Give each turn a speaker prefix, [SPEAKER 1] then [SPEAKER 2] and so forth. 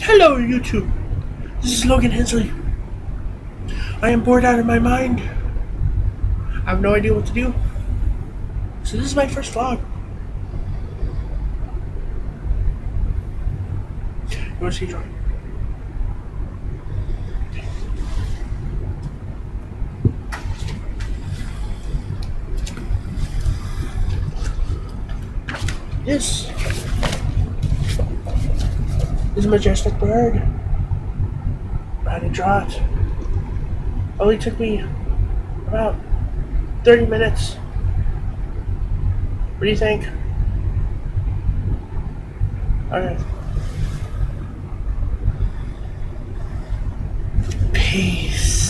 [SPEAKER 1] Hello, YouTube. This is Logan Hensley. I am bored out of my mind. I have no idea what to do. So this is my first vlog. You want to see John? This majestic bird. Had to draw it. Only took me about 30 minutes. What do you think? Okay. Peace. Bye.